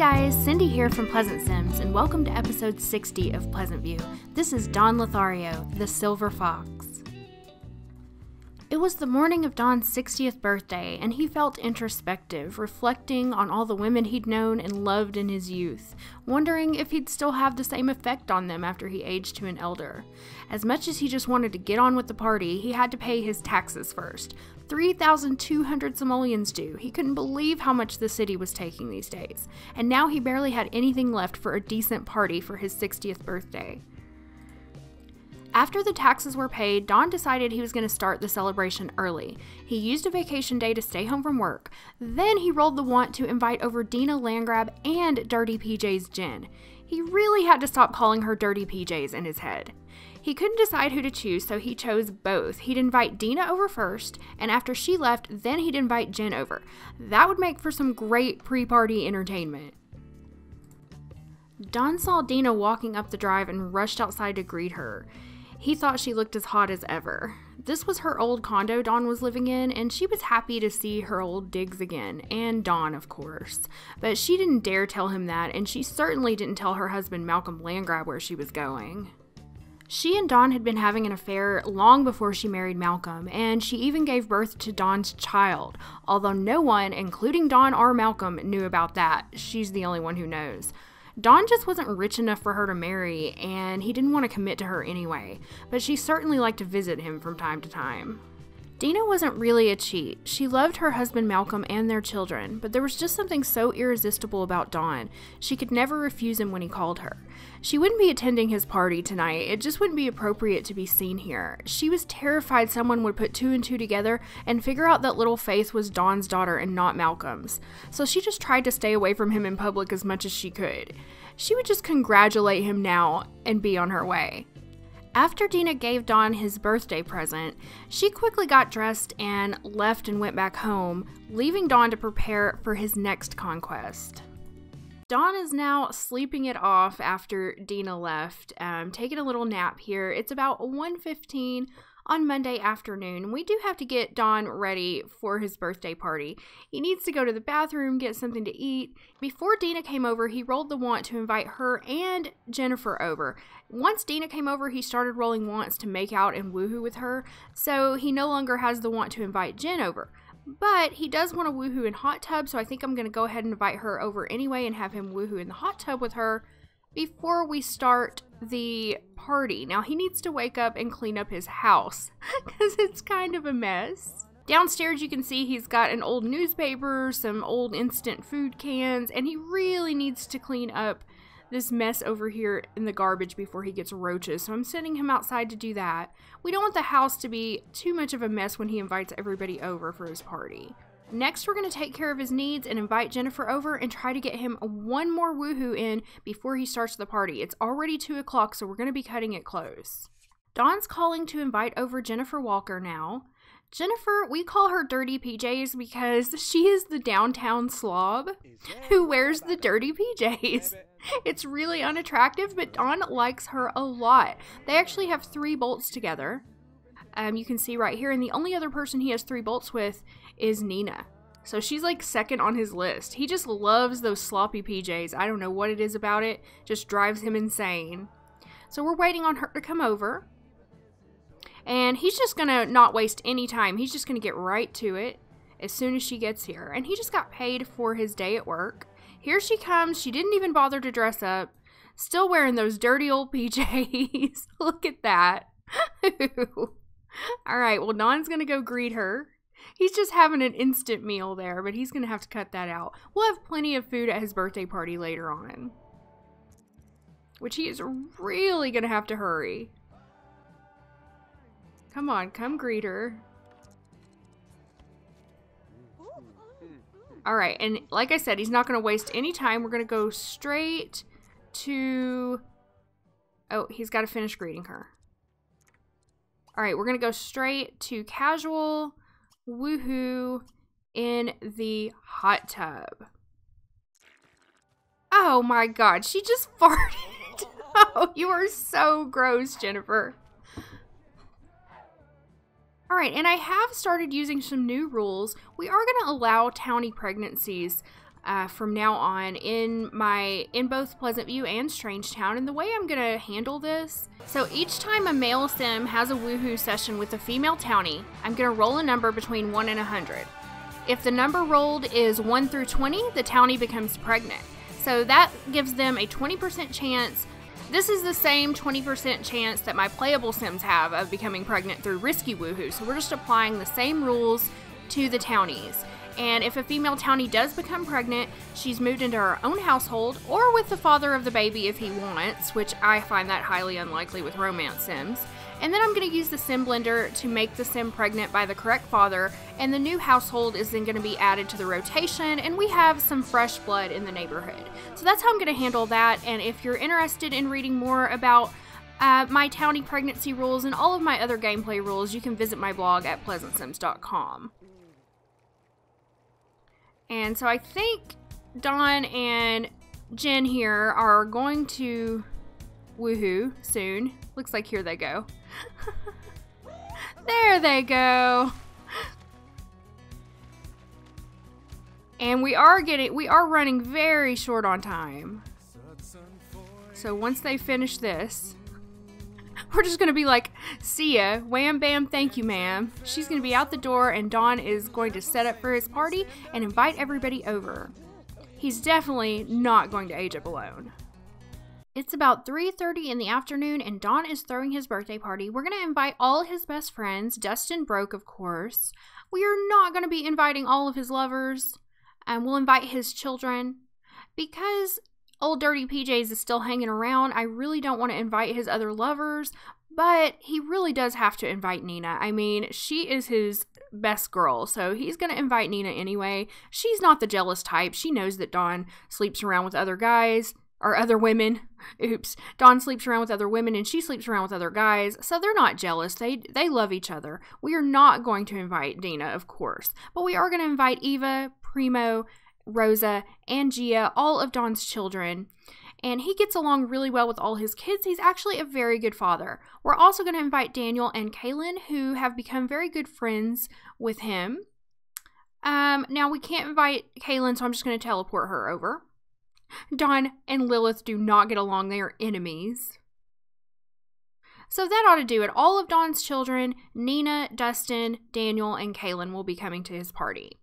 Guys, Cindy here from Pleasant Sims, and welcome to episode 60 of Pleasantview. This is Don Lothario, the Silver Fox. It was the morning of Don's 60th birthday, and he felt introspective, reflecting on all the women he'd known and loved in his youth, wondering if he'd still have the same effect on them after he aged to an elder. As much as he just wanted to get on with the party, he had to pay his taxes first. 3,200 simoleons due. He couldn't believe how much the city was taking these days, and now he barely had anything left for a decent party for his 60th birthday. After the taxes were paid, Don decided he was going to start the celebration early. He used a vacation day to stay home from work. Then he rolled the want to invite over Dina Landgraab and Dirty PJ's Jen. He really had to stop calling her Dirty PJs in his head. He couldn't decide who to choose, so he chose both. He'd invite Dina over first, and after she left, then he'd invite Jen over. That would make for some great pre party entertainment. Don saw Dina walking up the drive and rushed outside to greet her. He thought she looked as hot as ever. This was her old condo Don was living in, and she was happy to see her old digs again, and Don, of course. But she didn't dare tell him that, and she certainly didn't tell her husband Malcolm Landgraab where she was going. She and Don had been having an affair long before she married Malcolm, and she even gave birth to Don's child, although no one, including Don or Malcolm, knew about that. She's the only one who knows. Don just wasn't rich enough for her to marry, and he didn't want to commit to her anyway, but she certainly liked to visit him from time to time. Dina wasn't really a cheat. She loved her husband Malcolm and their children, but there was just something so irresistible about Don. She could never refuse him when he called her. She wouldn't be attending his party tonight. It just wouldn't be appropriate to be seen here. She was terrified someone would put two and two together and figure out that little Faith was Don's daughter and not Malcolm's. So she just tried to stay away from him in public as much as she could. She would just congratulate him now and be on her way. After Dina gave Don his birthday present, she quickly got dressed and left and went back home, leaving Don to prepare for his next conquest. Don is now sleeping it off after Dina left, um, taking a little nap here. It's about 1.15 on Monday afternoon. We do have to get Don ready for his birthday party. He needs to go to the bathroom, get something to eat. Before Dina came over, he rolled the want to invite her and Jennifer over. Once Dina came over, he started rolling wants to make out and woohoo with her, so he no longer has the want to invite Jen over. But he does want to woohoo in hot tub, so I think I'm going to go ahead and invite her over anyway and have him woohoo in the hot tub with her before we start the party. Now, he needs to wake up and clean up his house because it's kind of a mess. Downstairs, you can see he's got an old newspaper, some old instant food cans, and he really needs to clean up this mess over here in the garbage before he gets roaches. So I'm sending him outside to do that. We don't want the house to be too much of a mess when he invites everybody over for his party. Next, we're going to take care of his needs and invite Jennifer over and try to get him one more woohoo in before he starts the party. It's already 2 o'clock, so we're going to be cutting it close. Don's calling to invite over Jennifer Walker now. Jennifer, we call her Dirty PJs because she is the downtown slob who wears the dirty PJs. It's really unattractive, but Don likes her a lot. They actually have three bolts together. Um, you can see right here, and the only other person he has three bolts with is Nina. So she's like second on his list. He just loves those sloppy PJs. I don't know what it is about it, just drives him insane. So we're waiting on her to come over. And he's just gonna not waste any time. He's just gonna get right to it as soon as she gets here. And he just got paid for his day at work. Here she comes. She didn't even bother to dress up. Still wearing those dirty old PJs. Look at that. All right, well, Don's gonna go greet her. He's just having an instant meal there, but he's going to have to cut that out. We'll have plenty of food at his birthday party later on. Which he is really going to have to hurry. Come on, come greet her. Alright, and like I said, he's not going to waste any time. We're going to go straight to... Oh, he's got to finish greeting her. Alright, we're going to go straight to casual woohoo in the hot tub. Oh my god, she just farted. oh, you are so gross, Jennifer. Alright, and I have started using some new rules. We are going to allow townie pregnancies uh, from now on in my in both Pleasantview and Strangetown. And the way I'm gonna handle this, so each time a male sim has a woohoo session with a female townie, I'm gonna roll a number between one and a hundred. If the number rolled is one through twenty, the townie becomes pregnant. So that gives them a 20% chance. This is the same 20% chance that my playable sims have of becoming pregnant through Risky Woohoo. So we're just applying the same rules to the townies. And if a female townie does become pregnant, she's moved into her own household or with the father of the baby if he wants, which I find that highly unlikely with romance sims. And then I'm going to use the sim blender to make the sim pregnant by the correct father, and the new household is then going to be added to the rotation, and we have some fresh blood in the neighborhood. So that's how I'm going to handle that. And if you're interested in reading more about uh, my townie pregnancy rules and all of my other gameplay rules, you can visit my blog at pleasantsims.com. And so I think Don and Jen here are going to woohoo soon. Looks like here they go. There they go. And we are getting, we are running very short on time. So once they finish this, we're just gonna be like, see ya, wham bam, thank you ma'am. She's gonna be out the door and Don is going to set up for his party and invite everybody over. He's definitely not going to age up alone. It's about 3:30 in the afternoon and Don is throwing his birthday party. We're going to invite all his best friends, Dustin Broke of course. We are not going to be inviting all of his lovers. And we'll invite his children because Old Dirty PJs is still hanging around. I really don't want to invite his other lovers, but he really does have to invite Nina. I mean, she is his best girl, so he's going to invite Nina anyway. She's not the jealous type. She knows that Don sleeps around with other guys or other women. Oops. Don sleeps around with other women and she sleeps around with other guys, so they're not jealous. They they love each other. We are not going to invite Dina, of course, but we are going to invite Eva, Primo, Rosa, and Gia, all of Don's children. And he gets along really well with all his kids. He's actually a very good father. We're also going to invite Daniel and Kaylynn, who have become very good friends with him. Um, now we can't invite Kaylynn, so I'm just going to teleport her over. Don and Lilith do not get along, they are enemies. So that ought to do it. All of Don's children, Nina, Dustin, Daniel, and Kaylynn, will be coming to his party.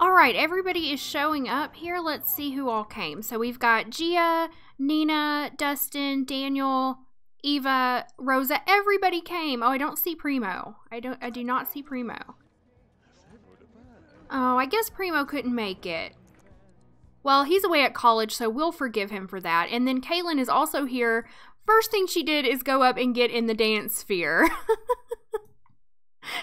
All right, everybody is showing up here. Let's see who all came. So we've got Gia, Nina, Dustin, Daniel, Eva, Rosa. Everybody came. Oh, I don't see Primo. I don't. I do not see Primo. Oh, I guess Primo couldn't make it. Well, he's away at college, so we'll forgive him for that. And then Kaylynn is also here. First thing she did is go up and get in the dance sphere.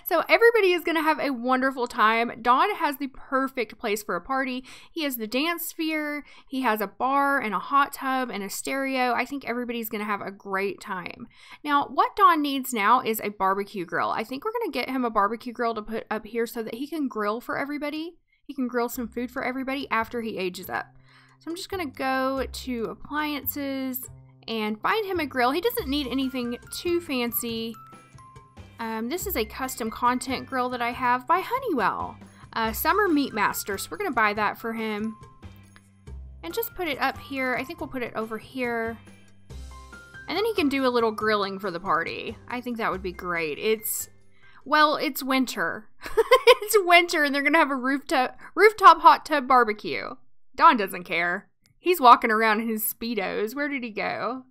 so everybody is going to have a wonderful time. Don has the perfect place for a party. He has the dance sphere, he has a bar and a hot tub and a stereo. I think everybody's going to have a great time. Now, what Don needs now is a barbecue grill. I think we're going to get him a barbecue grill to put up here so that he can grill for everybody. He can grill some food for everybody after he ages up. So I'm just to go to appliances and find him a grill. He doesn't need anything too fancy. Um, this is a custom content grill that I have by Honeywell. Uh, Summer Meat Master. So we're to buy that for him. And just put it up here. I think we'll put it over here. And then he can do a little grilling for the party. I think that would be great. It's well, it's winter. it's winter and they're going to have a rooftop rooftop hot tub barbecue. Don doesn't care. He's walking around in his speedos. Where did he go?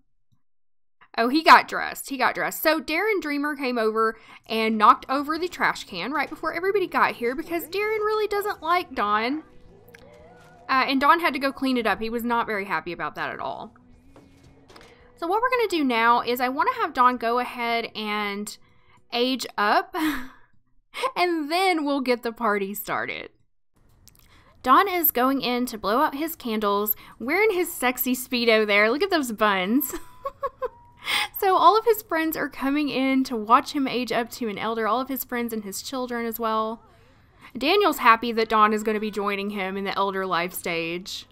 Oh, he got dressed. He got dressed. So Darren Dreamer came over and knocked over the trash can right before everybody got here because Darren really doesn't like Don. Uh, and Don had to go clean it up. He was not very happy about that at all. So what we're going to do now is I want to have Don go ahead and age up, and then we'll get the party started. Don is going in to blow out his candles, wearing his sexy Speedo there. Look at those buns. so, all of his friends are coming in to watch him age up to an elder, all of his friends and his children as well. Daniel's happy that Don is going to be joining him in the elder life stage.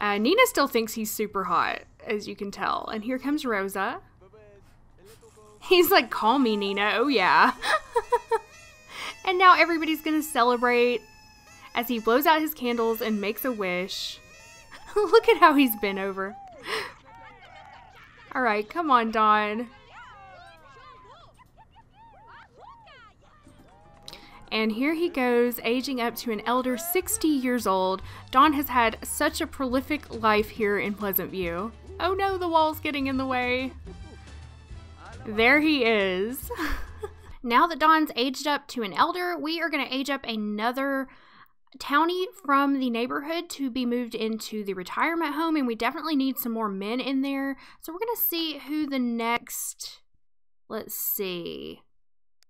Uh, Nina still thinks he's super hot, as you can tell. And here comes Rosa. He's like, call me Nina. Oh, yeah. and now everybody's going to celebrate. as he blows out his candles and makes a wish. Look at how he's bent over. All right, come on, Don. And here he goes, aging up to an elder 60 years old. Don has had such a prolific life here in Pleasantview. Oh no, the wall's getting in the way. There he is. now that Don's aged up to an elder, we are going to age up another townie from the neighborhood to be moved into the retirement home, and we definitely need some more men in there. So we're going to see who the next. Let's see.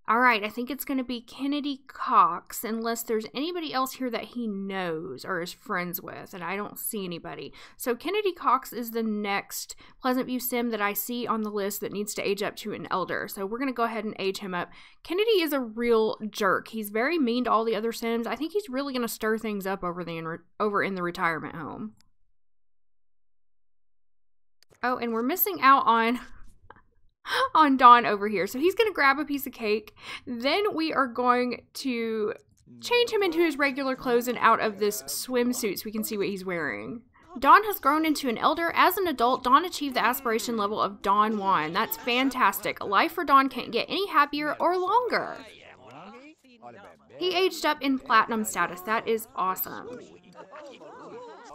All right, I think it's going to be Kennedy Cox, unless there's anybody else here that he knows or is friends with, and I don't see anybody. So Kennedy Cox is the next Pleasantview sim that I see on the list that needs to age up to an elder. So we're going to go ahead and age him up. Kennedy is a real jerk. He's very mean to all the other sims. I think he's really going to stir things up over the over in the retirement home. Oh, and we're missing out on on Don over here. So he's going to grab a piece of cake. Then we are going to change him into his regular clothes and out of this swimsuit so we can see what he's wearing. Don has grown into an elder. As an adult, Don achieved the aspiration level of Don 1. That's fantastic. Life for Don can't get any happier or longer. He aged up in platinum status. That is awesome.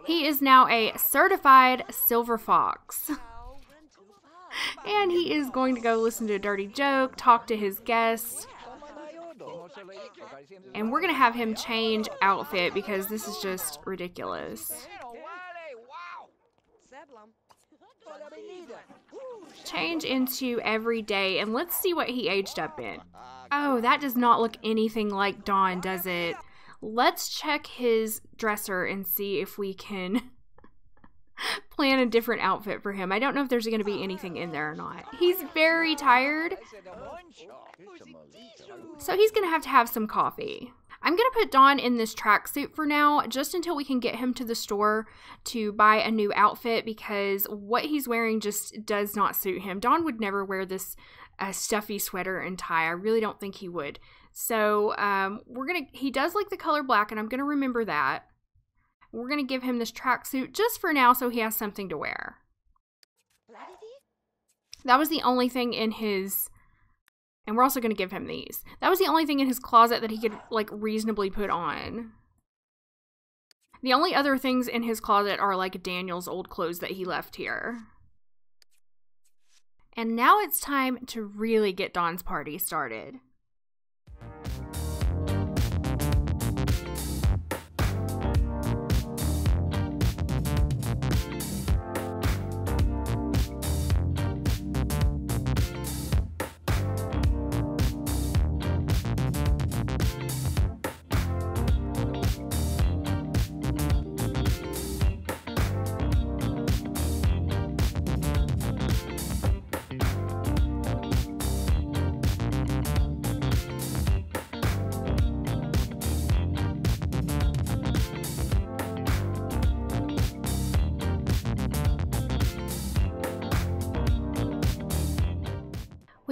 He is now a certified silver fox. and he is going to go listen to a dirty joke, talk to his guests. And we're going to have him change outfit because this is just ridiculous. Change into every day and let's see what he aged up in. Oh, that does not look anything like Don, does it? Let's check his dresser and see if we can plan a different outfit for him. I don't know if there's going to be anything in there or not. He's very tired. So he's going to have to have some coffee. I'm going to put Don in this tracksuit for now, just until we can get him to the store to buy a new outfit because what he's wearing just does not suit him. Don would never wear this uh, stuffy sweater and tie. I really don't think he would. So um, we're going to, he does like the color black, and I'm going to remember that. We're going to give him this tracksuit just for now so he has something to wear. That was the only thing in his and we're also going to give him these. That was the only thing in his closet that he could like reasonably put on. The only other things in his closet are like Daniel's old clothes that he left here. And now it's time to really get Don's party started.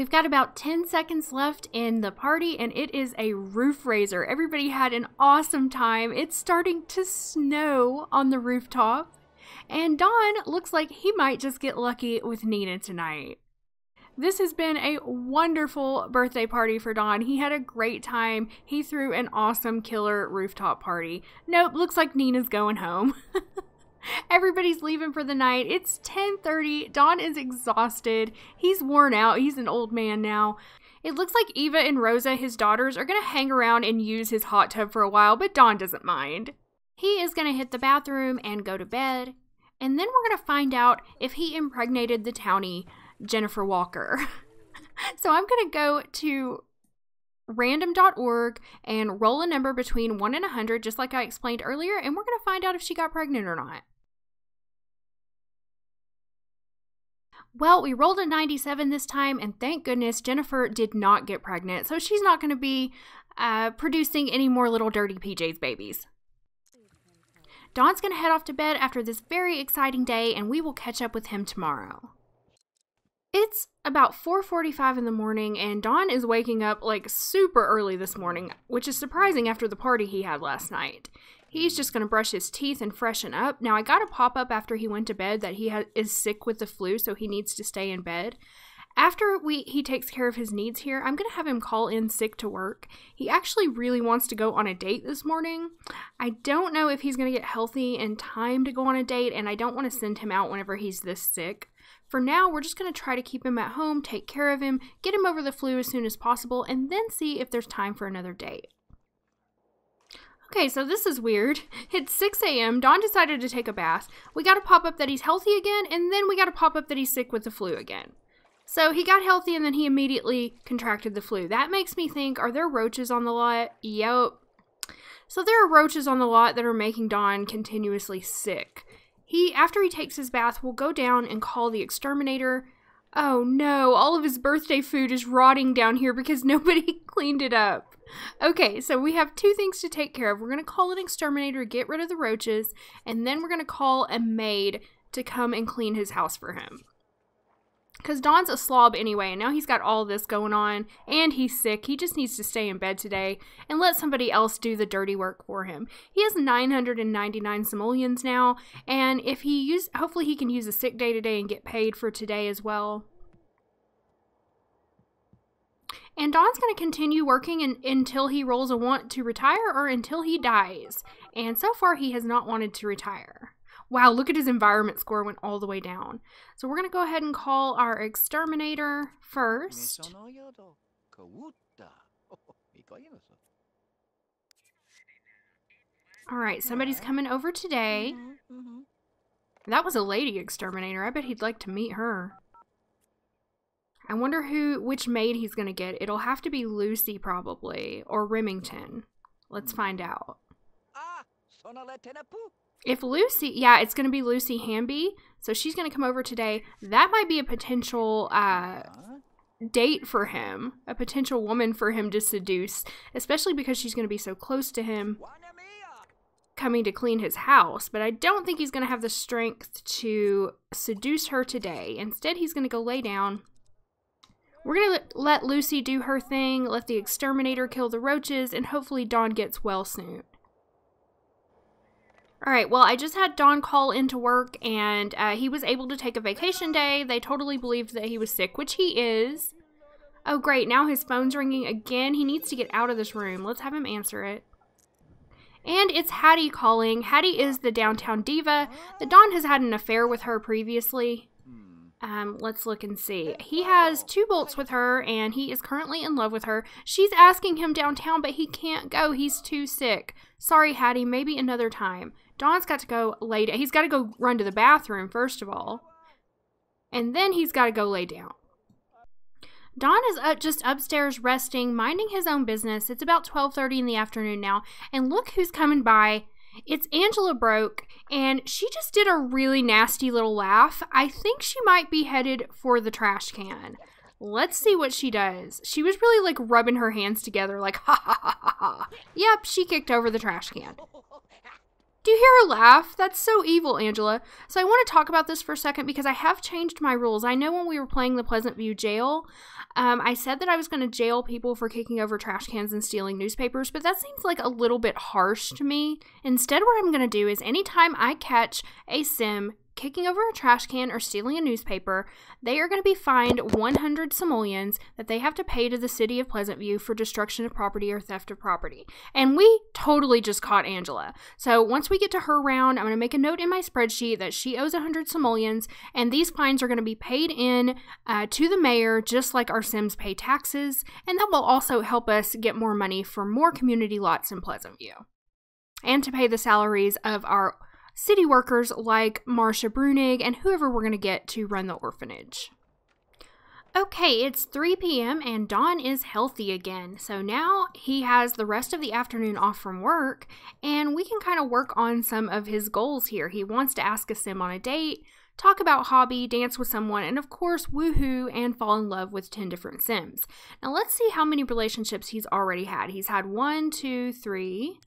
We've got about 10 seconds left in the party, and it is a roof raiser. Everybody had an awesome time. It's starting to snow on the rooftop, and Don looks like he might just get lucky with Nina tonight. This has been a wonderful birthday party for Don. He had a great time. He threw an awesome killer rooftop party. Nope, looks like Nina's going home. Everybody's leaving for the night. It's 10:30. Don is exhausted. He's worn out. He's an old man now. It looks like Eva and Rosa, his daughters, are going to hang around and use his hot tub for a while, but Don doesn't mind. He is going to hit the bathroom and go to bed, and then we're going to find out if he impregnated the townie, Jennifer Walker. so I'm going to go to random.org and roll a number between 1 and 100, just like I explained earlier, and we're going to find out if she got pregnant or not. Well, we rolled a 97 this time, and thank goodness Jennifer did not get pregnant, so she's not going to be uh, producing any more little dirty PJ's babies. Don's going to head off to bed after this very exciting day, and we will catch up with him tomorrow. It's about 4:45 in the morning and Don is waking up like super early this morning, which is surprising after the party he had last night. He's just going to brush his teeth and freshen up. Now I got a pop up after he went to bed that he ha- is sick with the flu, so he needs to stay in bed. After we he takes care of his needs here, I'm going to have him call in sick to work. He actually really wants to go on a date this morning. I don't know if he's going to get healthy in time to go on a date and I don't want to send him out whenever he's this sick. For now, we're just going to try to keep him at home, take care of him, get him over the flu as soon as possible, and then see if there's time for another date. Okay, so this is weird. It's 6 a.m. Don decided to take a bath. We got a pop up that he's healthy again, and then we got a pop up that he's sick with the flu again. So he got healthy and then he immediately contracted the flu. That makes me think are there roaches on the lot? Yep. So there are roaches on the lot that are making Don continuously sick. He, after he takes his bath, will go down and call the exterminator. Oh no, all of his birthday food is rotting down here because nobody cleaned it up. Okay, so we have two things to take care of. We're going to call an exterminator, get rid of the roaches, and then we're going to call a maid to come and clean his house for him. Because Don's a slob anyway, and now he's got all this going on, and he's sick. He just needs to stay in bed today and let somebody else do the dirty work for him. He has 999 simoleons now, and if he use, hopefully he can use a sick day today and get paid for today as well. And Don's going to continue working in, until he rolls a want to retire or until he dies. And so far, he has not wanted to retire. Wow, look at his environment score went all the way down. So we're going to go ahead and call our exterminator first. All right, somebody's coming over today. Mm-hmm, mm-hmm. That was a lady exterminator. I bet he'd like to meet her. I wonder who, which maid he's going to get. It'll have to be Lucy probably, or Remington. Let's find out. If Lucy, yeah, it's going to be Lucy Hamby. So she's going to come over today. That might be a potential uh, date for him, a potential woman for him to seduce, especially because she's going to be so close to him coming to clean his house. But I don't think he's going to have the strength to seduce her today. Instead, he's going to go lay down. We're going to let Lucy do her thing, let the exterminator kill the roaches, and hopefully Don gets well soon. All right, well, I just had Don call into work and uh, he was able to take a vacation day. They totally believed that he was sick, which he is. Oh, great. Now his phone's ringing again. He needs to get out of this room. Let's have him answer it. And it's Hattie calling. Hattie is the downtown diva. The Don has had an affair with her previously. Um, let's look and see. He has two bolts with her, and he is currently in love with her. She's asking him downtown, but he can't go. He's too sick. Sorry, Hattie. Maybe another time. Don's got to go lay down. He's got to go run to the bathroom, first of all. And then he's got to go lay down. Don is up, just upstairs resting, minding his own business. It's about 12:30 in the afternoon now, and look who's coming by. It's Angela Broke, and she just did a really nasty little laugh. I think she might be headed for the trash can. Let's see what she does. She was really like rubbing her hands together, like ha ha ha ha ha. Yep, she kicked over the trash can. Do you hear her laugh? That's so evil, Angela. So I want to talk about this for a second because I have changed my rules. I know when we were playing the Pleasantview Jail, um, I said that I was going to jail people for kicking over trash cans and stealing newspapers, but that seems like a little bit harsh to me. Instead, what I'm going to do is anytime I catch a sim kicking over a trash can or stealing a newspaper, they are going to be fined 100 simoleons that they have to pay to the city of Pleasantview for destruction of property or theft of property. And we totally just caught Angela. So once we get to her round, I'm going to make a note in my spreadsheet that she owes 100 simoleons, and these fines are going to be paid in uh, to the mayor just like our Sims pay taxes, and that will also help us get more money for more community lots in Pleasantview. And to pay the salaries of our city workers like Marcia Brunig and whoever we're going to get to run the orphanage. Okay, it's 3 p.m. and Don is healthy again. So now he has the rest of the afternoon off from work and we can kind of work on some of his goals here. He wants to ask a sim on a date, talk about hobby, dance with someone, and of course, woohoo and fall in love with 10 different sims. Now let's see how many relationships he's already had. He's had one, two, three,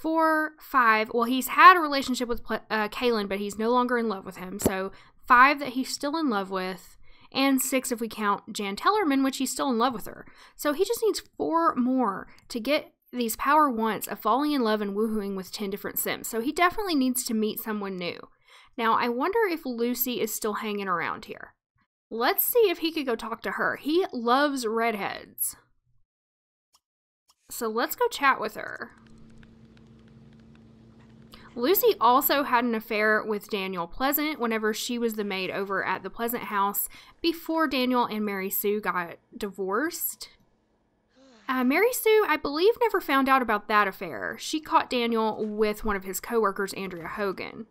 four, five. Well, he's had a relationship with uh, Kalen, but he's no longer in love with him. So five that he's still in love with, and six if we count Jan Tellerman, which he's still in love with her. So he just needs four more to get these power wants of falling in love and woohooing with 10 different Sims. So he definitely needs to meet someone new. Now, I wonder if Lucy is still hanging around here. Let's see if he could go talk to her. He loves redheads. So let's go chat with her. Lucy also had an affair with Daniel Pleasant whenever she was the maid over at the Pleasant house before Daniel and Mary Sue got divorced. Uh, Mary Sue, I believe, never found out about that affair. She caught Daniel with one of his coworkers, Andrea Hogan.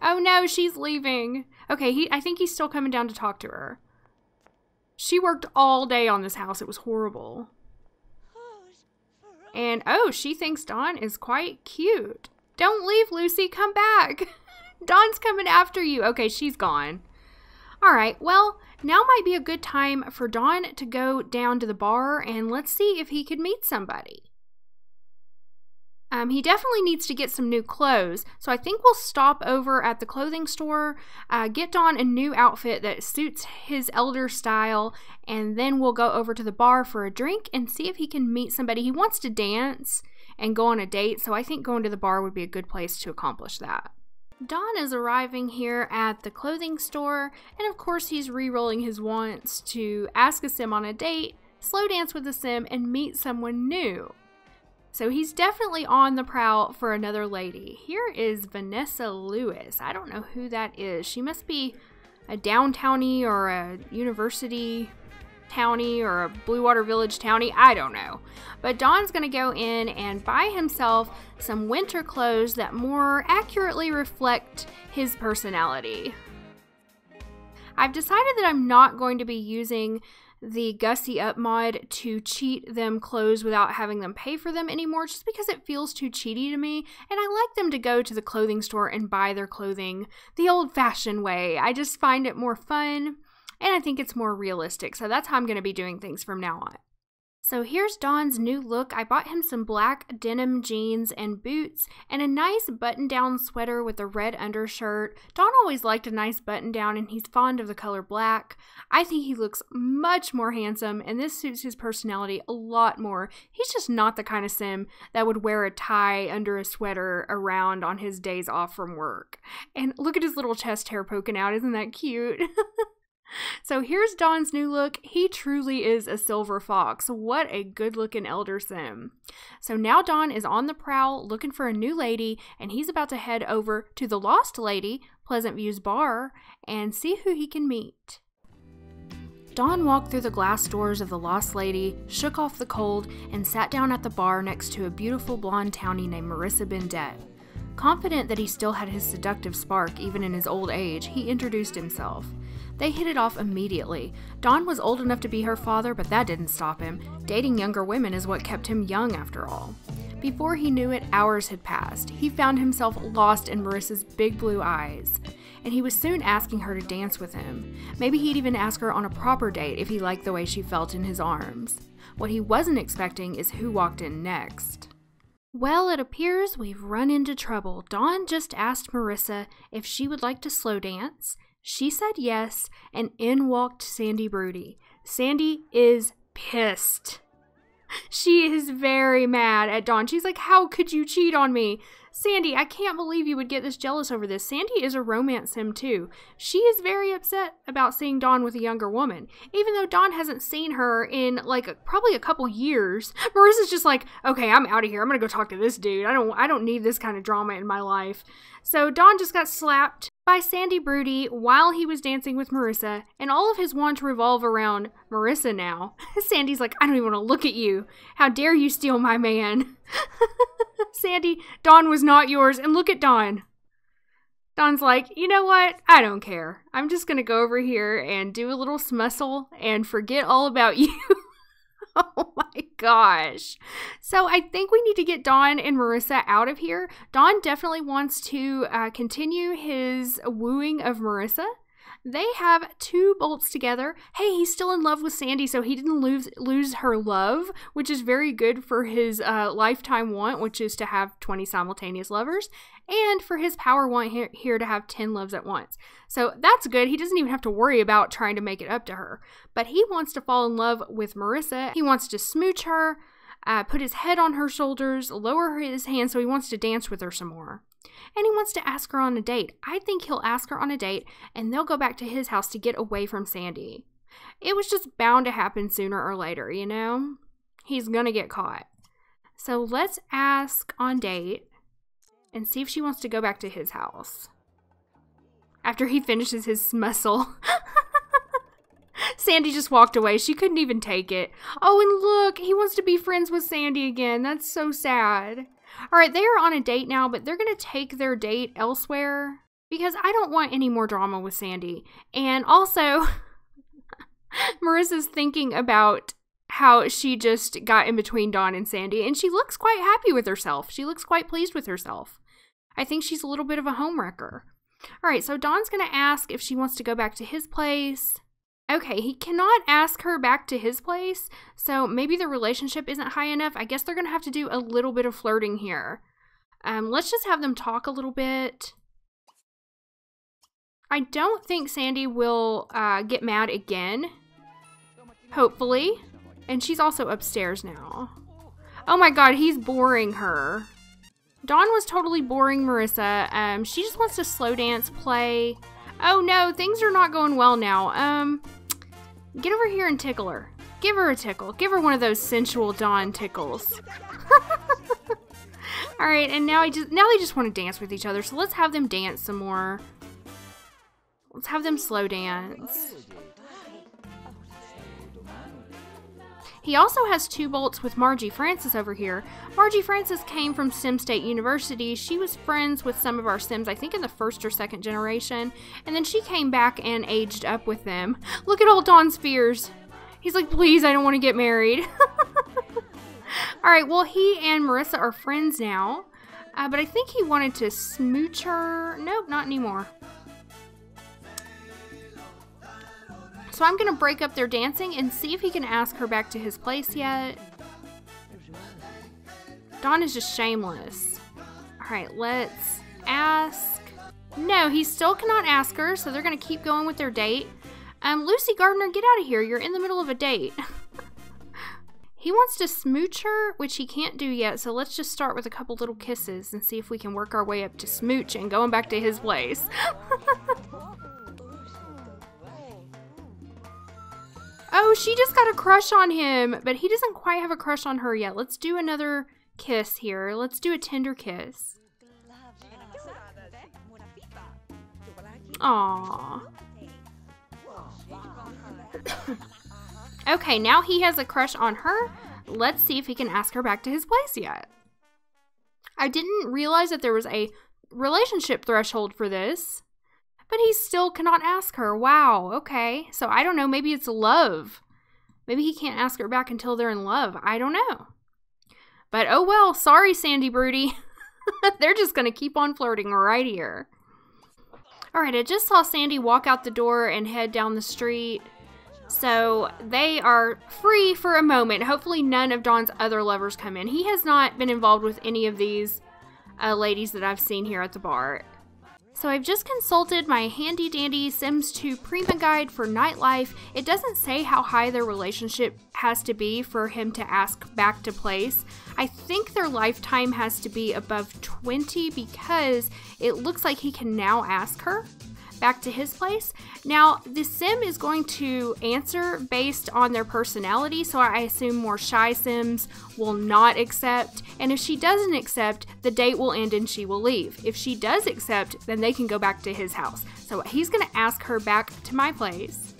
Oh no, she's leaving. Okay, he I think he's still coming down to talk to her. She worked all day on this house. It was horrible. And oh, she thinks Don is quite cute. Don't leave, Lucy. Come back. Don's coming after you. Okay, she's gone. All right, well, now might be a good time for Don to go down to the bar and let's see if he could meet somebody. Um, he definitely needs to get some new clothes, so I think we'll stop over at the clothing store, uh, get Don a new outfit that suits his elder style, and then we'll go over to the bar for a drink and see if he can meet somebody. He wants to dance and go on a date, so I think going to the bar would be a good place to accomplish that. Don is arriving here at the clothing store, and of course, he's re rolling his wants to ask a sim on a date, slow dance with a sim, and meet someone new. So he's definitely on the prowl for another lady. Here is Vanessa Lewis. I don't know who that is. She must be a downtownie or a university townie or a Bluewater Village townie. I don't know. But Don's going to go in and buy himself some winter clothes that more accurately reflect his personality. I've decided that I'm not going to be using the Gussy Up mod to cheat them clothes without having them pay for them anymore just because it feels too cheaty to me. And I like them to go to the clothing store and buy their clothing the old fashioned way. I just find it more fun and I think it's more realistic. So that's how I'm going to be doing things from now on. So here's Don's new look. I bought him some black denim jeans and boots and a nice button down sweater with a red undershirt. Don always liked a nice button down and he's fond of the color black. I think he looks much more handsome and this suits his personality a lot more. He's just not the kind of sim that would wear a tie under a sweater around on his days off from work. And look at his little chest hair poking out. Isn't that cute? So here's Don's new look. He truly is a silver fox. What a good looking elder sim. So now Don is on the prowl looking for a new lady, and he's about to head over to the Lost Lady, Pleasantview's bar, and see who he can meet. Don walked through the glass doors of the Lost Lady, shook off the cold, and sat down at the bar next to a beautiful blonde townie named Marissa Bendette. Confident that he still had his seductive spark even in his old age, he introduced himself. They hit it off immediately. Don was old enough to be her father, but that didn't stop him. Dating younger women is what kept him young after all. Before he knew it, hours had passed. He found himself lost in Marissa's big blue eyes, and he was soon asking her to dance with him. Maybe he'd even ask her on a proper date if he liked the way she felt in his arms. What he wasn't expecting is who walked in next. Well, it appears we've run into trouble. Don just asked Marissa if she would like to slow dance, she said yes, and in walked Sandy Broody. Sandy is pissed. She is very mad at Don. She's like, How could you cheat on me? Sandy, I can't believe you would get this jealous over this. Sandy is a romance sim too. She is very upset about seeing Don with a younger woman. Even though Don hasn't seen her in like probably a couple years, Marissa's just like, okay, I'm out of here. I'm gonna go talk to this dude. I don't I don't need this kind of drama in my life. So Don just got slapped by Sandy Broody while he was dancing with Marissa, and all of his wants revolve around Marissa now. Sandy's like, I don't even want to look at you. How dare you steal my man? Sandy, Don was not yours, and look at Don. Don's like, you know what? I don't care. I'm just gonna go over here and do a little smussle and forget all about you. oh my gosh. So I think we need to get Don and Marissa out of here. Don definitely wants to uh, continue his wooing of Marissa. They have two bolts together. Hey, he's still in love with Sandy, so he didn't lose lose her love, which is very good for his uh, lifetime want, which is to have 20 simultaneous lovers, and for his power want here, here to have 10 loves at once. So that's good. He doesn't even have to worry about trying to make it up to her. But he wants to fall in love with Marissa. He wants to smooch her, uh, put his head on her shoulders, lower his hand so he wants to dance with her some more. And he wants to ask her on a date. I think he'll ask her on a date and they'll go back to his house to get away from Sandy. It was just bound to happen sooner or later, you know? He's gonna get caught. So let's ask on date and see if she wants to go back to his house. After he finishes his muscle. Sandy just walked away. She couldn't even take it. Oh, and look, he wants to be friends with Sandy again. That's so sad. All right, they are on a date now, but they're going to take their date elsewhere because I don't want any more drama with Sandy. And also, Marissa's thinking about how she just got in between Don and Sandy, and she looks quite happy with herself. She looks quite pleased with herself. I think she's a little bit of a homewrecker. All right, so Don's going to ask if she wants to go back to his place. Okay, he cannot ask her back to his place, so maybe the relationship isn't high enough. I guess they're going to have to do a little bit of flirting here. Um, let's just have them talk a little bit. I don't think Sandy will uh, get mad again. Hopefully. And she's also upstairs now. Oh my god, he's boring her. Don was totally boring Marissa. Um, she just wants to slow dance, play. Oh no, things are not going well now. Um, get over here and tickle her. Give her a tickle. Give her one of those sensual Don tickles. All right, and now I just now they just want to dance with each other. So let's have them dance some more. Let's have them slow dance. He also has two bolts with Margie Francis over here. Margie Francis came from Sim State University. She was friends with some of our Sims, I think in the first or second generation. And then she came back and aged up with them. Look at old Don Spears. He's like, please, I don't want to get married. All right, well, he and Marissa are friends now. Uh, but I think he wanted to smooch her. Nope, not anymore. So I'm to break up their dancing and see if he can ask her back to his place yet. Don is just shameless. Alright, let's ask. No, he still cannot ask her, so they're to keep going with their date. Um, Lucy Gardner, get out of here. You're in the middle of a date. he wants to smooch her, which he can't do yet, so let's just start with a couple little kisses and see if we can work our way up to smooch and going back to his place. Oh, she just got a crush on him, but he doesn't quite have a crush on her yet. Let's do another kiss here. Let's do a tender kiss. Aww. okay, now he has a crush on her. Let's see if he can ask her back to his place yet. I didn't realize that there was a relationship threshold for this. But he still cannot ask her. Wow, okay. So I don't know, maybe it's love. Maybe he can't ask her back until they're in love. I don't know. But oh well, sorry, Sandy Broody. they're just going to keep on flirting right here. All right, I just saw Sandy walk out the door and head down the street. So they are free for a moment. Hopefully, none of Don's other lovers come in. He has not been involved with any of these uh, ladies that I've seen here at the bar. So I've just consulted my handy dandy Sims 2 Prima guide for nightlife. It doesn't say how high their relationship has to be for him to ask back to place. I think their lifetime has to be above 20 because it looks like he can now ask her back to his place. Now, the sim is going to answer based on their personality, so I assume more shy sims will not accept. And if she doesn't accept, the date will end and she will leave. If she does accept, then they can go back to his house. So he's going to ask her back to my place.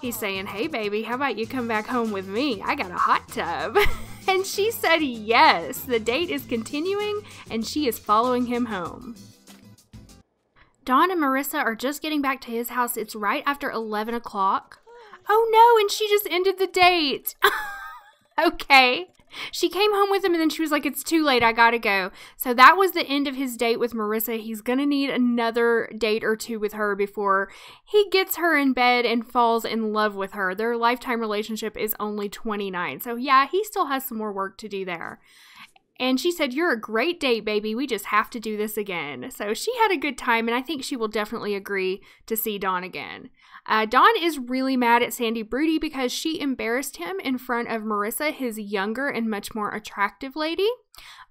He's saying, Hey, baby, how about you come back home with me? I got a hot tub. and she said yes. The date is continuing and she is following him home. Don and Marissa are just getting back to his house. It's right after 11 o'clock. Oh no, and she just ended the date. okay. she came home with him and then she was like, It's too late. I gotta go. So that was the end of his date with Marissa. He's gonna need another date or two with her before he gets her in bed and falls in love with her. Their lifetime relationship is only 29. So yeah, he still has some more work to do there. And she said, You're a great date, baby. We just have to do this again. So she had a good time, and I think she will definitely agree to see Don again. Uh, Don is really mad at Sandy Broody because she embarrassed him in front of Marissa, his younger and much more attractive lady.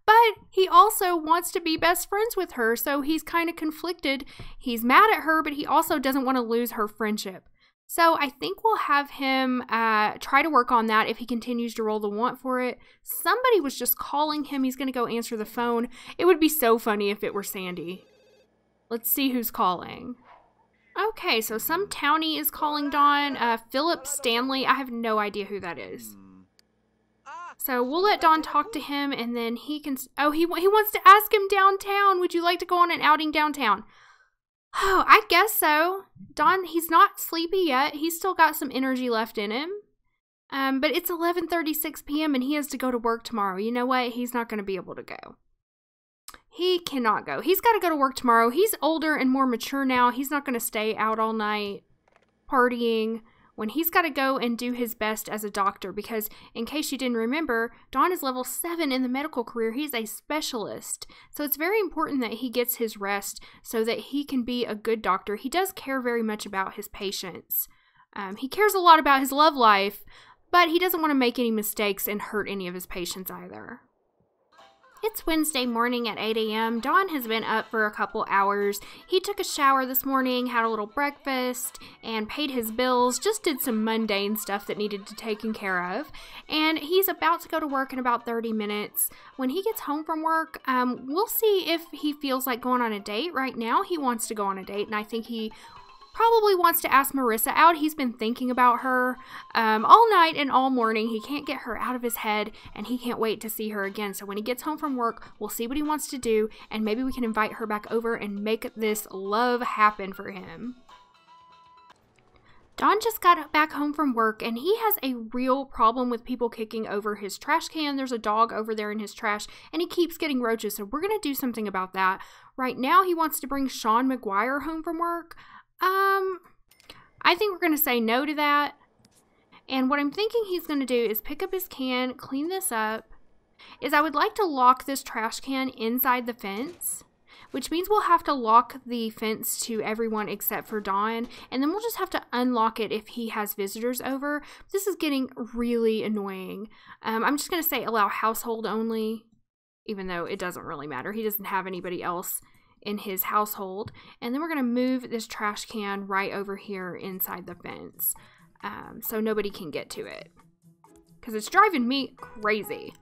But he also wants to be best friends with her, so he's kind of conflicted. He's mad at her, but he also doesn't want to lose her friendship. So I think we'll have him uh, try to work on that if he continues to roll the want for it. Somebody was just calling him. He's going to go answer the phone. It would be so funny if it were Sandy. Let's see who's calling. Okay, so some townie is calling Don. Uh, Philip Stanley. I have no idea who that is. So we'll let Don talk to him, and then he can. Oh, he he wants to ask him downtown. Would you like to go on an outing downtown? Oh, I guess so. Don, he's not sleepy yet. He's still got some energy left in him. Um, but it's 11:36 p.m. and he has to go to work tomorrow. You know what? He's not going to be able to go. He cannot go. He's got to go to work tomorrow. He's older and more mature now. He's not going to stay out all night partying when he's got to go and do his best as a doctor because in case you didn't remember don is level 7 in the medical career. He's a specialist. So it's very important that he gets his rest so that he can be a good doctor. He does care very much about his patients. Um, he cares a lot about his love life but he doesn't want to make any mistakes and hurt any of his patients either it's Wednesday morning at 8 a.m. Don has been up for a couple hours. He took a shower this morning, had a little breakfast, and paid his bills, just did some mundane stuff that needed to taken care of. And he's about to go to work in about 30 minutes. When he gets home from work, um, we'll see if he feels like going on a date. Right now, he wants to go on a date, and I think he probably wants to ask Marissa out. He's been thinking about her um, all night and all morning. He can't get her out of his head and he can't wait to see her again. So when he gets home from work, we'll see what he wants to do and maybe we can invite her back over and make this love happen for him. Don just got back home from work and he has a real problem with people kicking over his trash can. There's a dog over there in his trash and he keeps getting roaches. So we're going to do something about that. Right now, he wants to bring Sean McGuire home from work. Um, I think we're going to say no to that. And what I'm thinking he's going to do is pick up his can, clean this up, is I would like to lock this trash can inside the fence, which means we'll have to lock the fence to everyone except for Don, and then we'll just have to unlock it if he has visitors over. This is getting really annoying. Um, I'm just going to say allow household only, even though it doesn't really matter. He doesn't have anybody else in his household. And then we're going to move this trash can right over here inside the fence um, so nobody can get to it because it's driving me crazy.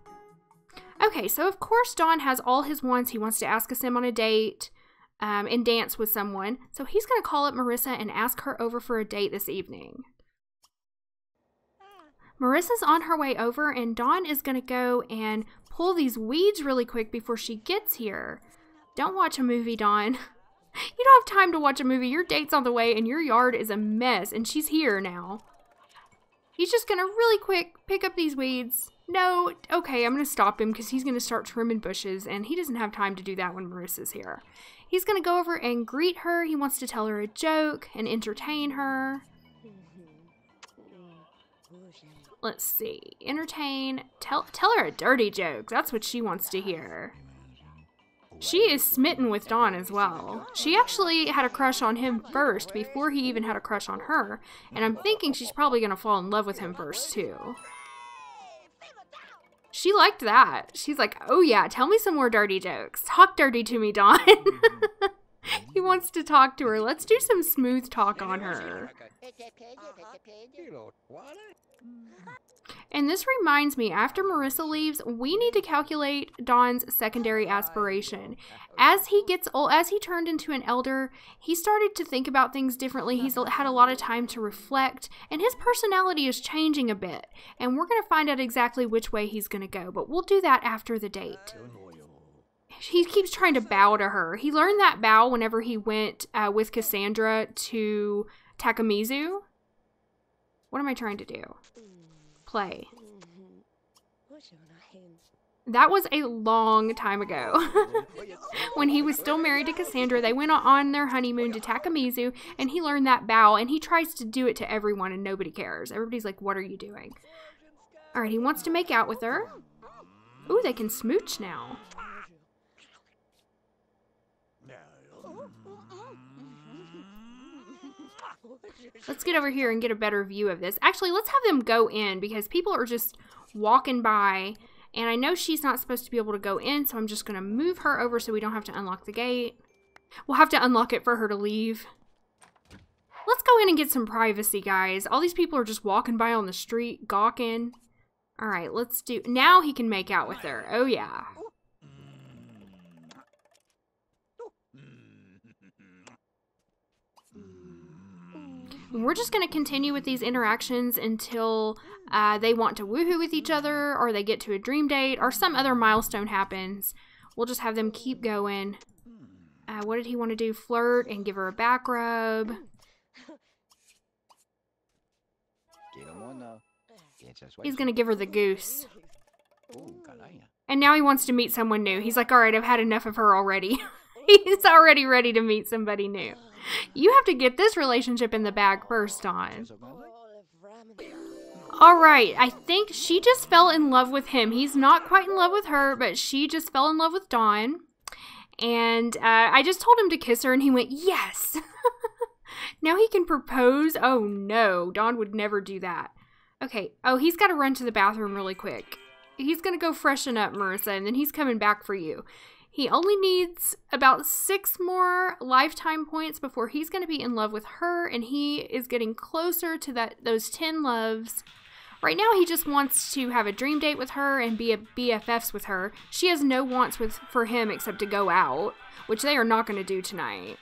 Okay, so of course Don has all his wants. He wants to ask us him on a date um, and dance with someone. So he's going to call up Marissa and ask her over for a date this evening. Marissa's on her way over, and Don is going to go and pull these weeds really quick before she gets here. Don't watch a movie, Don. You don't have time to watch a movie. Your date's on the way and your yard is a mess and she's here now. He's just gonna really quick pick up these weeds. No, okay, I'm gonna stop him because he's gonna start trimming bushes and he doesn't have time to do that when Marissa's here. He's gonna go over and greet her. He wants to tell her a joke and entertain her. Let's see. Entertain. Tell tell her a dirty joke. That's what she wants to hear. She is smitten with Don as well. She actually had a crush on him first before he even had a crush on her, and I'm thinking she's probably going to fall in love with him first too. She liked that. She's like, oh yeah, tell me some more dirty jokes. Talk dirty to me, Don. he wants to talk to her. Let's do some smooth talk on her. And this reminds me, after Marissa leaves, we need to calculate Don's secondary aspiration. As he gets old, as he turned into an elder, he started to think about things differently. He's had a lot of time to reflect, and his personality is changing a bit. And we're going to find out exactly which way he's going to go, but we'll do that after the date. He keeps trying to bow to her. He learned that bow whenever he went uh, with Cassandra to Takemizu. What am I trying to do? play. That was a long time ago. when he was still married to Cassandra, they went on their honeymoon to Takemizu, and he learned that bow, and he tries to do it to everyone, and nobody cares. Everybody's like, What are you doing? Alright, he wants to make out with her. Ooh, they can smooch now. Let's get over here and get a better view of this. Actually, let's have them go in because people are just walking by and I know she's not supposed to be able to go in, so I'm just going to move her over so we don't have to unlock the gate. We'll have to unlock it for her to leave. Let's go in and get some privacy, guys. All these people are just walking by on the street, gawking. All right, let's do... Now he can make out with her. Oh, yeah. We're just going to continue with these interactions until uh, they want to woohoo with each other or they get to a dream date or some other milestone happens. We'll just have them keep going. Uh, what did he want to do? Flirt and give her a back rub. He's going to give her the goose. And now he wants to meet someone new. He's like, all right, I've had enough of her already. He's already ready to meet somebody new. You have to get this relationship in the bag first, Don. Alright, I think she just fell in love with him. He's not quite in love with her, but she just fell in love with Don. And uh, I just told him to kiss her, and he went, Yes! now he can propose? Oh no, Don would never do that. Okay, oh, he's got to run to the bathroom really quick. He's going to go freshen up, Marissa, and then he's coming back for you. He only needs about six more lifetime points before he's going to be in love with her, and he is getting closer to that those 10 loves. Right now, he just wants to have a dream date with her and be a BFFs with her. She has no wants with for him except to go out, which they are not going to do tonight.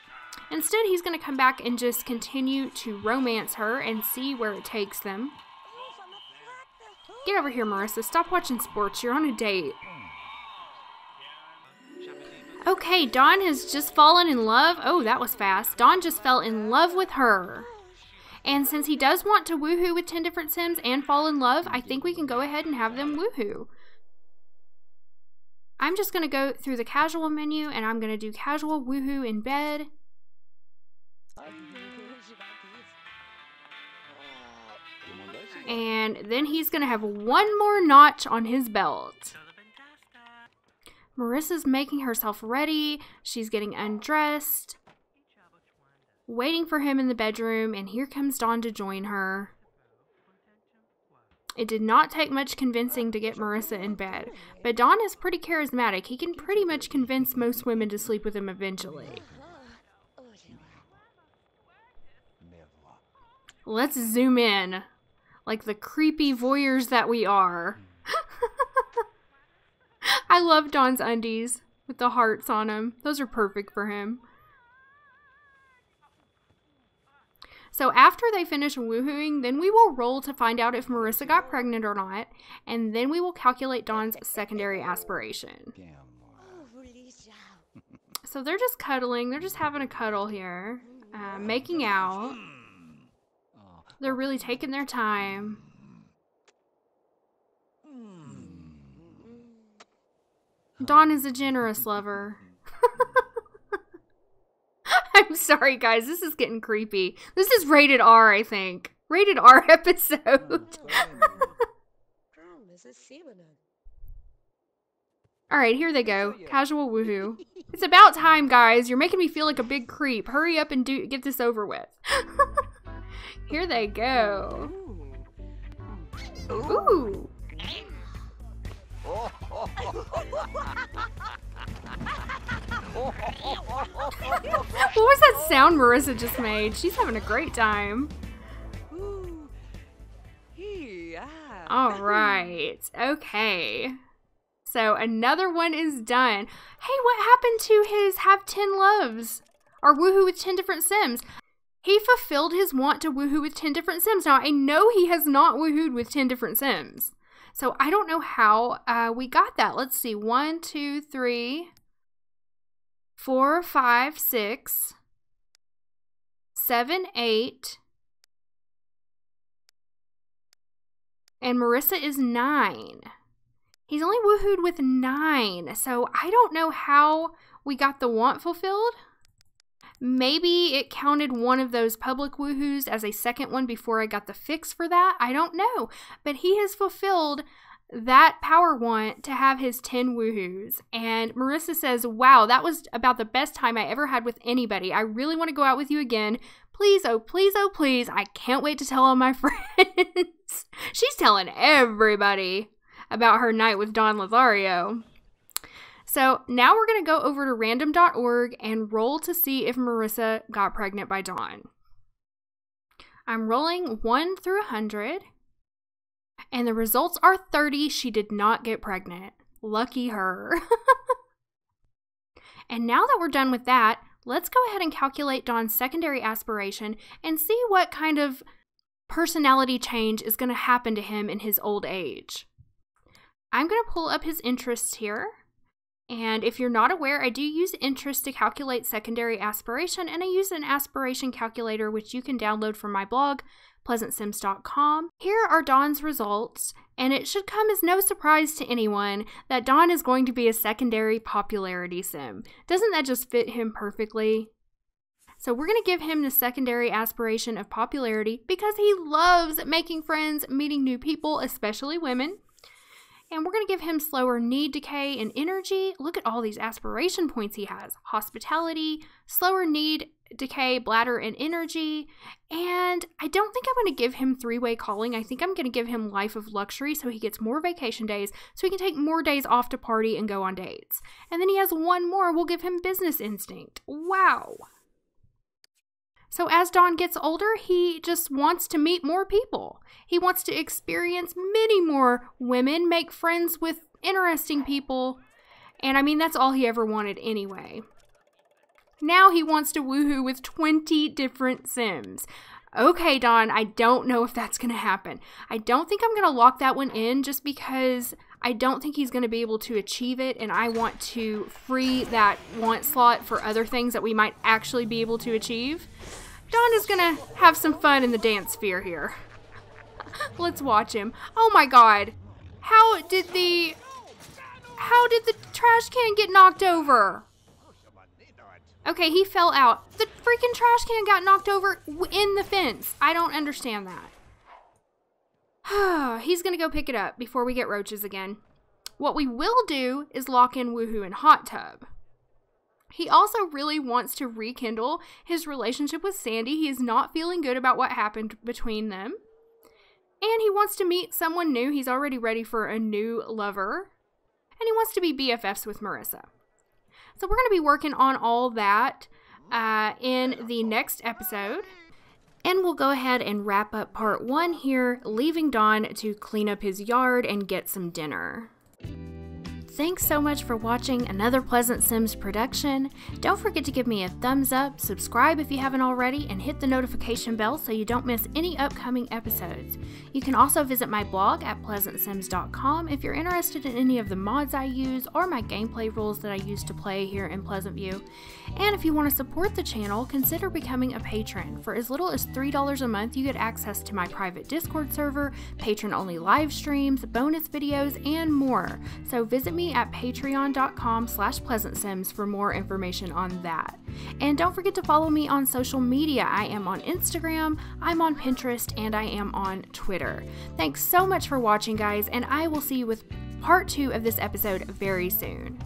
Instead, he's going to come back and just continue to romance her and see where it takes them. Get over here, Marissa. Stop watching sports. You're on a date. Okay, Don has just fallen in love. Oh, that was fast. Don just fell in love with her. And since he does want to woohoo with 10 different Sims and fall in love, I think we can go ahead and have them woohoo. I'm just going to go through the casual menu and I'm going to do casual woohoo in bed. And then he's going to have one more notch on his belt. Marissa's making herself ready. She's getting undressed, waiting for him in the bedroom, and here comes Don to join her. It did not take much convincing to get Marissa in bed, but Don is pretty charismatic. He can pretty much convince most women to sleep with him eventually. Let's zoom in, like the creepy voyeurs that we are. I love Don's undies with the hearts on them. Those are perfect for him. So after they finish woohooing, then we will roll to find out if Marissa got pregnant or not, and then we will calculate Don's secondary aspiration. So they're just cuddling. They're just having a cuddle here, uh, making out. They're really taking their time. Don is a generous lover. I'm sorry, guys. This is getting creepy. This is rated R, I think. Rated R episode. Alright, here they go. Casual woohoo. It's about time, guys. You're making me feel like a big creep. Hurry up and do get this over with. here they go. Ooh. What was that sound Marissa just made? She's having a great time. All right. Okay. So another one is done. Hey, what happened to his have 10 loves? Or woohoo with 10 different sims? He fulfilled his want to woohoo with 10 different sims. Now, I know he has not woohooed with 10 different sims. So I don't know how uh, we got that. Let's see. One, two, three, four, five, six, seven, eight. And Marissa is nine. He's only woohooed with nine, so I don't know how we got the want fulfilled. Maybe it counted one of those public woohoos as a second one before I got the fix for that. I don't know. But he has fulfilled that power want to have his 10 woohoos. And Marissa says, Wow, that was about the best time I ever had with anybody. I really want to go out with you again. Please, oh, please, oh, please. I can't wait to tell all my friends. She's telling everybody about her night with Don Lothario. So now we're going to go over to random.org and roll to see if Marissa got pregnant by Don. I'm rolling 1 through 100, and the results are 30. She did not get pregnant. Lucky her. and now that we're done with that, let's go ahead and calculate Don's secondary aspiration and see what kind of personality change is going to happen to him in his old age. I'm going to pull up his interests here. And if you're not aware, I do use interest to calculate secondary aspiration, and I use an aspiration calculator which you can download from my blog, pleasantsims.com. Here are Don's results, and it should come as no surprise to anyone that Don is going to be a secondary popularity sim. Doesn't that just fit him perfectly? So we're going to give him the secondary aspiration of popularity because he loves making friends, meeting new people, especially women. And we're going to give him slower need decay and energy. Look at all these aspiration points he has hospitality, slower need decay, bladder, and energy. And I don't think I'm going to give him three way calling. I think I'm going to give him life of luxury so he gets more vacation days, so he can take more days off to party and go on dates. And then he has one more. We'll give him business instinct. Wow. So as Don gets older, he just wants to meet more people. He wants to experience many more women, make friends with interesting people. And I mean, that's all he ever wanted anyway. Now he wants to woohoo with 20 different Sims. Okay, Don, I don't know if that's going to happen. I don't think I'm going to lock that one in just because I don't think he's going to be able to achieve it, and I want to free that want slot for other things that we might actually be able to achieve. Don is gonna have some fun in the dance sphere here. Let's watch him. Oh my god. How did the... How did the trash can get knocked over? Okay, he fell out. The freaking trash can got knocked over in the fence. I don't understand that. He's gonna go pick it up before we get roaches again. What we will do is lock in Woohoo and Hot Tub. He also really wants to rekindle his relationship with Sandy. He is not feeling good about what happened between them. And he wants to meet someone new. He's already ready for a new lover. And he wants to be BFFs with Marissa. So we're going to be working on all that uh, in the next episode. And we'll go ahead and wrap up part one here, leaving Don to clean up his yard and get some dinner. Thanks so much for watching another Pleasant Sims production. Don't forget to give me a thumbs up, subscribe if you haven't already, and hit the notification bell so you don't miss any upcoming episodes. You can also visit my blog at pleasantsims.com if you're interested in any of the mods I use or my gameplay rules that I use to play here in Pleasantview. And if you want to support the channel, consider becoming a patron. For as little as $3 a month, you get access to my private Discord server, patron-only live streams, bonus videos, and more. So visit me me at patreon.com slash pleasantsims for more information on that. And don't forget to follow me on social media. I am on Instagram, I'm on Pinterest, and I am on Twitter. Thanks so much for watching, guys, and I will see you with part two of this episode very soon.